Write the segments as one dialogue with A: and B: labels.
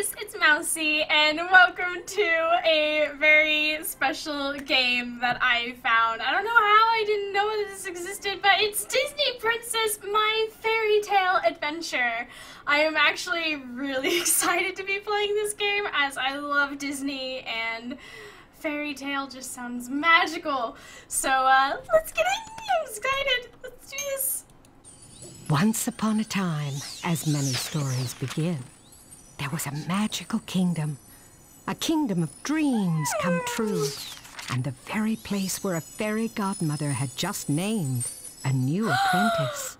A: guys, it's Mousie, and welcome to a very special game that I found. I don't know how I didn't know this existed, but it's Disney Princess My Fairy Tale Adventure. I am actually really excited to be playing this game as I love Disney and fairy tale just sounds magical. So, uh, let's get in. I'm excited. Let's do this.
B: Once upon a time, as many stories begin, there was a magical kingdom. A kingdom of dreams come true. And the very place where a fairy godmother had just named a new apprentice.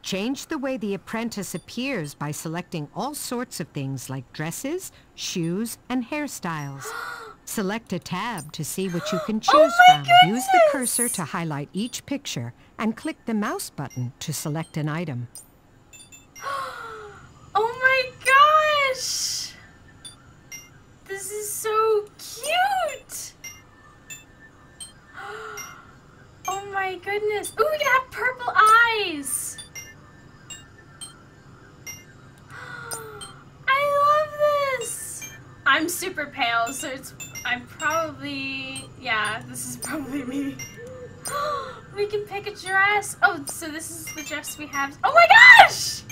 B: Change the way the apprentice appears by selecting all sorts of things like dresses, shoes, and hairstyles. Select a tab to see what you can oh choose
A: Oh
B: from. Use the cursor to highlight each picture and click the mouse button to select an item.
A: Probably. Yeah, this is probably me. we can pick a dress. Oh, so this is the dress we have. Oh my gosh!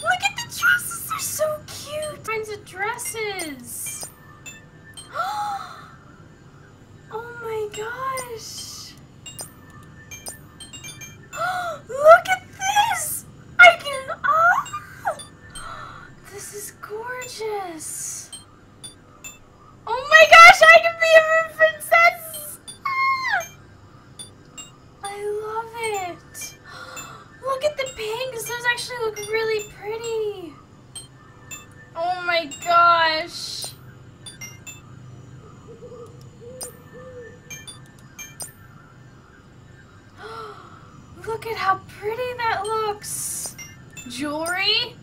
A: Look at the dresses! They're so cute! Kinds of dresses! Oh my gosh! Look at this! I can. Oh! This is gorgeous! Oh my gosh! Jewelry?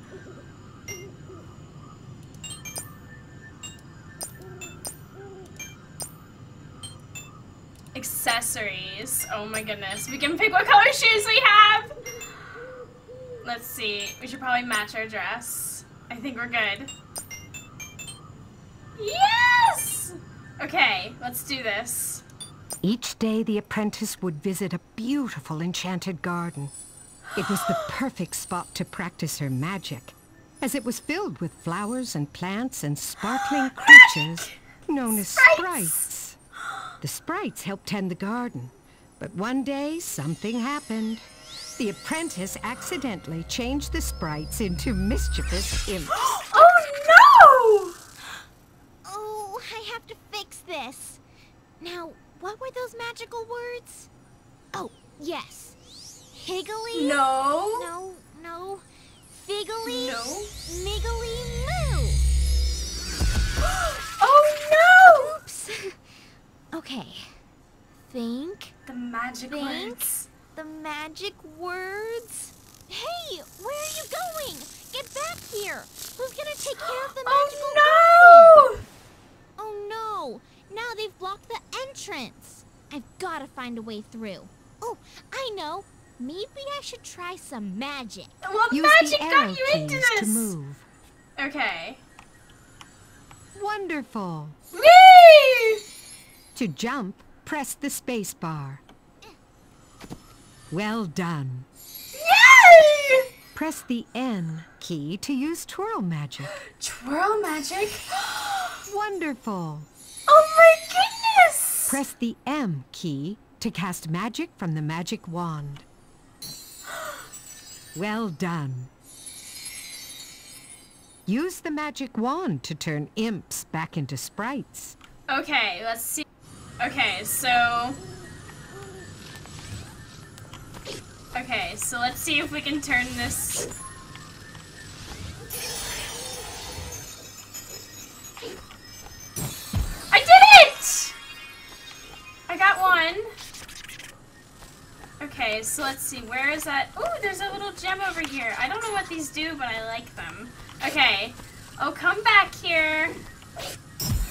A: Accessories. Oh my goodness. We can pick what color shoes we have! Let's see. We should probably match our dress. I think we're good. Yes! Okay, let's do this.
B: Each day the apprentice would visit a beautiful enchanted garden. It was the perfect spot to practice her magic, as it was filled with flowers and plants and sparkling creatures known as
A: Sprites!
B: sprites. The sprites helped tend the garden, but one day something happened. The apprentice accidentally changed the sprites into mischievous imps.
A: Oh no!
C: Oh, I have to fix this. Now, what were those magical words? Oh, yes. Higgly?
A: no! No!
C: No, no. Figgly?
A: No.
C: Miggly moo.
A: Oh no!
C: Oops. okay. Think!
A: The magic
C: Think?
A: words.
C: the magic words. Hey, where are you going? Get back here. Who's gonna take care of the oh, magical
A: Oh
C: garden? Oh no! Now they've blocked the entrance. I've gotta find a way through. Oh, I know. Maybe I should try some magic.
A: Well,
B: Use
A: magic
B: the arrow
A: got you into
B: keys to
A: this!
B: move.
A: Okay.
B: Wonderful!
A: Whee!
B: To jump, press the space bar. Well done.
A: Yay!
B: Press the N key to use twirl magic.
A: Twirl magic?
B: Wonderful.
A: Oh my goodness!
B: Press the M key to cast magic from the magic wand. Well done. Use the magic wand to turn imps back into sprites.
A: Okay, let's see. Okay, so. Okay, so let's see if we can turn this. so let's see, where is that? Oh, there's a little gem over here. I don't know what these do, but I like them. Okay. Oh, come back here.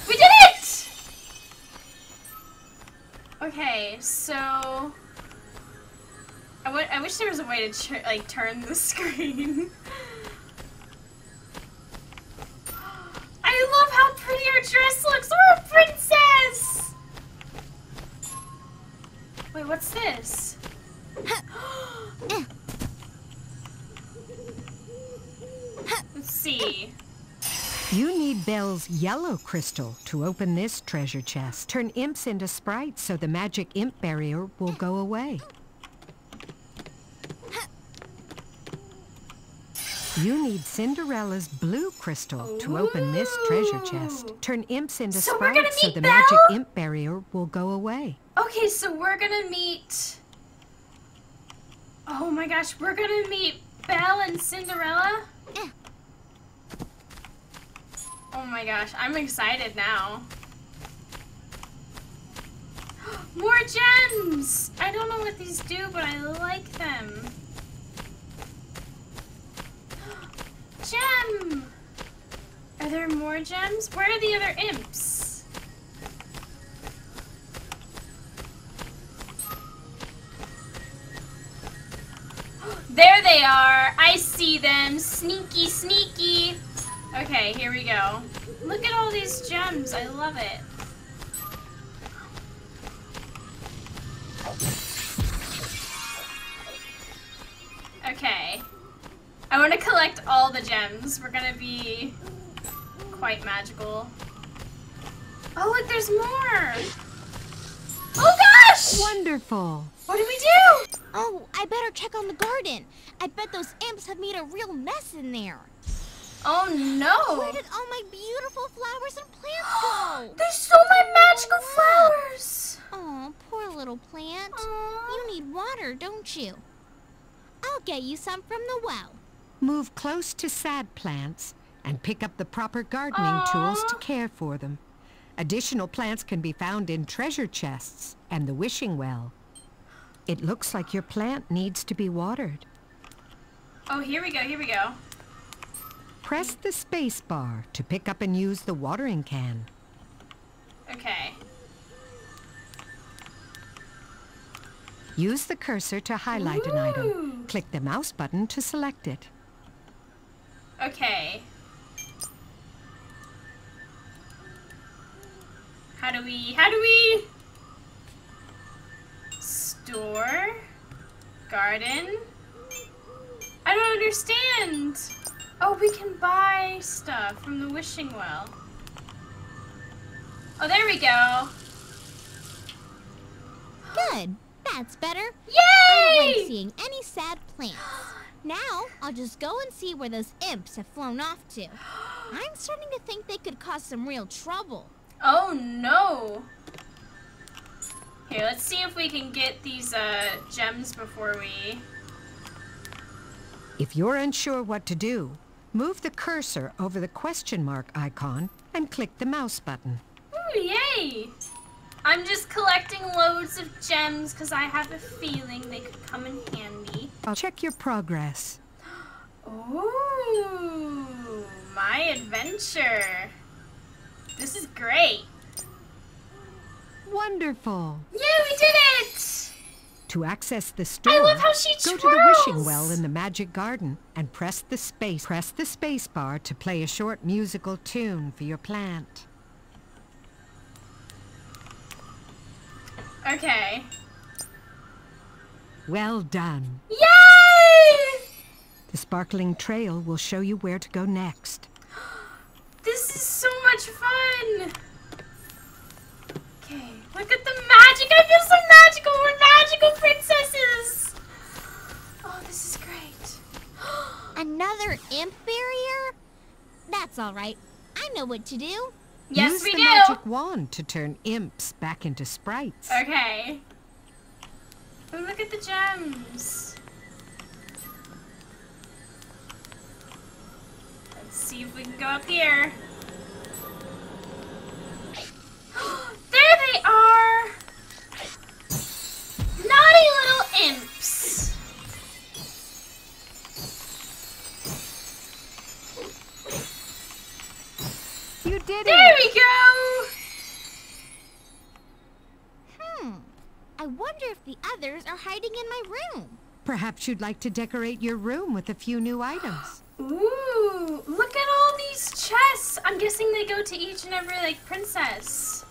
A: We did it! Okay, so... I, I wish there was a way to, like, turn the screen. I
B: love how pretty our dress looks! We're a princess! Wait, what's this? Yellow crystal to open this treasure chest. Turn imps into sprites so the magic imp barrier will go away. You need Cinderella's blue crystal to open this treasure chest. Turn imps into
A: So
B: sprites so the magic imp barrier will go away.
A: Okay, so we're gonna meet. Oh my gosh, we're gonna meet Belle and Cinderella? Oh my gosh, I'm excited now. More gems! I don't know what these do, but I like them. Gem! Are there more gems? Where are the other imps? There they are! I see them! Sneaky, sneaky! Okay, here we go. Look at all these gems. I love it. Okay. I want to collect all the gems. We're gonna be quite magical. Oh, look, there's more! Oh gosh!
B: Wonderful!
A: What do we do?
C: Oh, I better check on the garden. I bet those imps have made a real mess in there.
A: Oh no!
C: Where did all my beautiful flowers and plants go?
A: They stole my magical flowers!
C: Oh, poor little plant.
A: Aw.
C: You need water, don't you? I'll get you some from the well.
B: Move close to sad plants and pick up the proper gardening tools to care for them. Additional plants can be found in treasure chests and the wishing well. It looks like your plant needs to be watered.
A: Oh, here we go, here we go.
B: Press the space bar to pick up and use the watering can.
A: Okay.
B: Use the cursor to highlight an item. Click the mouse button to select it.
A: Okay. How do we, how do we? Store? Garden? I don't understand. Oh, we can buy stuff from the wishing well. Oh, there we go.
C: Good. That's better. Yay! I don't like
A: Yay!
C: seeing any sad plants. Now, I'll just go and see where those imps have flown off to. I'm starting to think they could cause some real trouble.
A: Oh no. Here, let's see if we can get these uh, gems before we.
B: If you're unsure what to do, move the cursor over the question mark icon and click the mouse button.
A: Ooh, yay! I'm just collecting loads of gems because I have a feeling they could come in handy.
B: I'll check your progress.
A: Ooh, my adventure. This is great.
B: Wonderful!
A: Yeah, we did it!
B: To access the store,
A: love how she
B: go to the wishing well in the magic garden and press the space press the space bar to play a short musical tune for your plant.
A: Okay.
B: Well done.
A: Yay!
B: The sparkling trail will show you where to go next.
A: This is so much fun! Okay, look at the magic! I feel so magical! We're magical princesses! Oh, this is great.
C: Another imp barrier? That's all right. I know what to do.
A: Yes,
B: Use
A: we
B: the
A: do!
B: magic wand to turn imps back into sprites.
A: Okay. Oh, look at the gems. Let's see if we can go up here.
B: Did
A: There
B: it!
A: we go!
C: Hmm. I wonder if the others are hiding in my room.
B: Perhaps you'd like to decorate your room with a few new items.
A: Ooh, look at all these chests. I'm guessing they go to each and every like princess.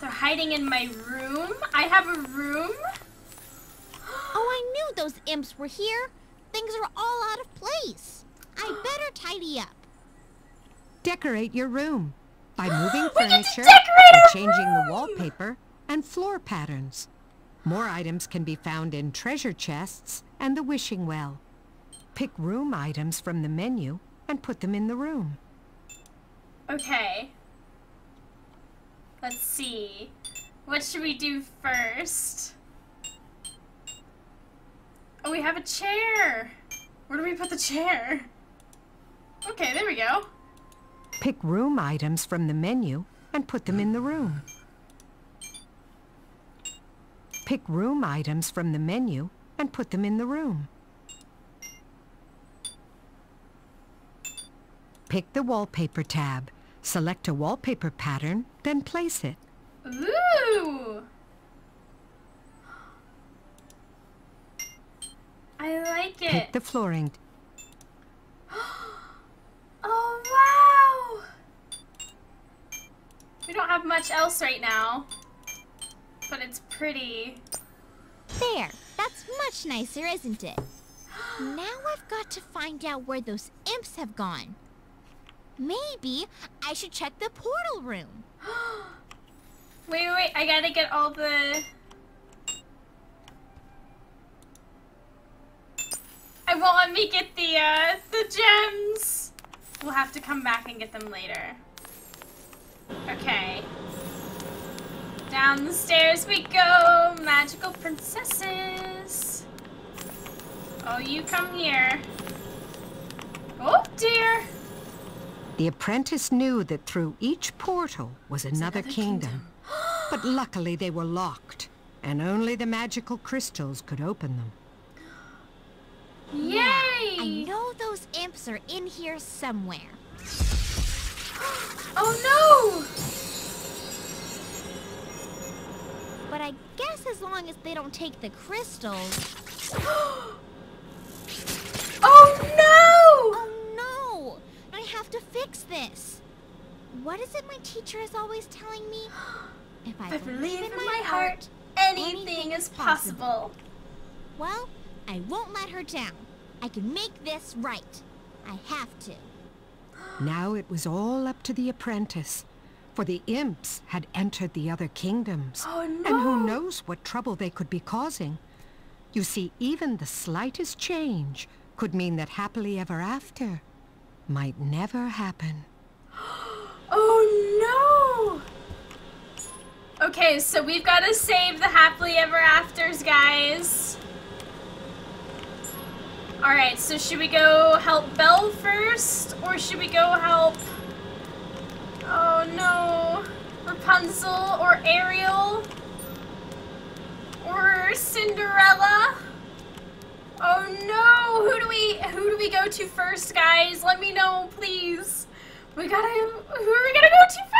A: They're hiding in my room. I have a room.
C: Oh, I knew those imps were here. Things are all out of place. I better tidy up.
B: Decorate your room by moving
A: We get to
B: furniture,
A: our
B: changing the wallpaper, and floor patterns. More items can be found in treasure chests and the wishing well. Pick room items from the menu and put them in the room.
A: Okay. Let's see. What should we do first? Oh, we have a chair. Where do we put the chair? Okay, there we go.
B: Pick room items from the menu and put them in the room. Pick room items from the menu and put them in the room. Pick the wallpaper tab. Select a wallpaper pattern, then place it.
A: Ooh! I like it.
B: Pick the flooring.
A: Oh, wow! We don't have much else right now. But it's pretty.
C: There. That's much nicer, isn't it? Now I've got to find out where those imps have gone. Maybe I should check the portal room.
A: Wait, wait, wait, I gotta get all the... I won't let me get the, uh, the gems! We'll have to come back and get them later. Okay. Down the stairs we go, magical princesses. Oh, you come here. Oh, dear.
B: The apprentice knew that through each portal was another,
A: another
B: kingdom.
A: kingdom.
B: but luckily they were locked, and only the magical crystals could open them.
A: Yay!
C: I know those imps are in here somewhere.
A: Oh, no!
C: But I guess as long as they don't take the crystals.
A: Oh no!
C: Oh no! I have to fix this. What is it my teacher is always telling me? If I,
A: I believe in my heart, anything is possible.
C: Well, I won't let her down. I can make this right. I have to.
B: Now it was all up to the apprentice, for the imps had entered the other kingdoms.
A: Oh
B: And who knows what trouble they could be causing. You see, even the slightest change could mean that happily ever after might never happen.
A: Oh no! Okay, so we've got to save the happily ever afters, guys. Alright, so should we go help Belle first? Or should we go help... Oh no... Rapunzel or Ariel? Or Cinderella? Oh no! Who do we who do we go to first, guys? Let me know, please. We gotta who are we gonna go to